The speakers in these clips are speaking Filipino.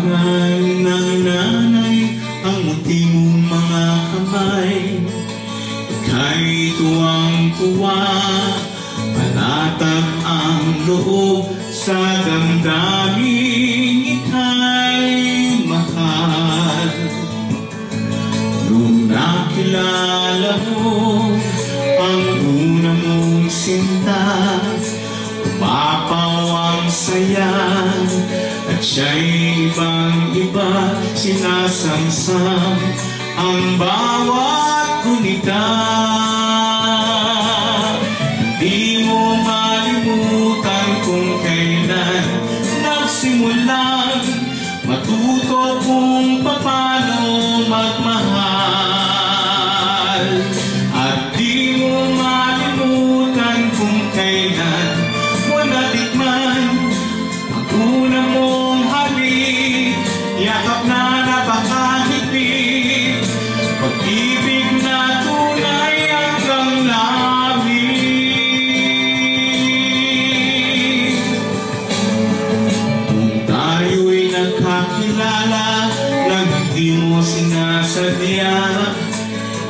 Hawakan ng nanay ang muti mong mga kamay. Ika'y tuwang-tuwa Panatag ang loob sa damdamin. Ika'y mahal. Nung nakilala mo ang una mong sinta Umapaw ang saya Siya'y ibang-iba Sinasamsam ang bawat gunita Di mo malimutan kung kailan Nagsimulang matuto kung paano magmahal. At di mo malimutan kung kailan sinasadya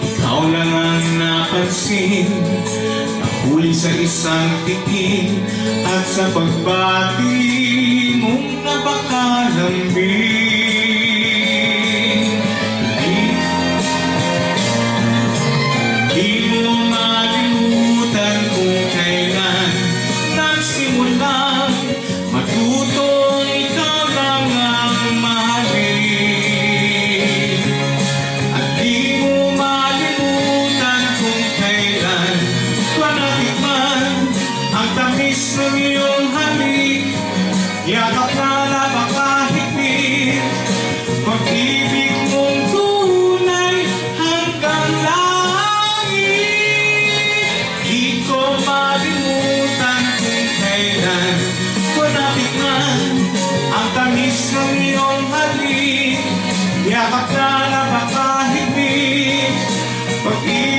Ikaw lang ang napansin Nahuli sa isang tikim At sa pagbati tamis ng iyong halik. Yakap na napakahigpit Pag-ibig mong tunay hanggang langit. Di ko malimutan kung kailan ko natikman Ang tamis ng iyong halik. Yakap na napakahigpit Pag-ibig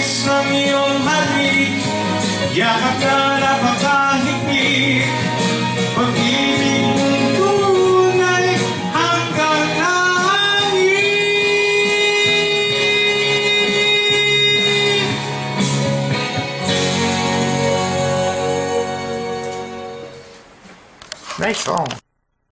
Iyong Yakap na Pag-ibig mong tunay hanggang Nice song.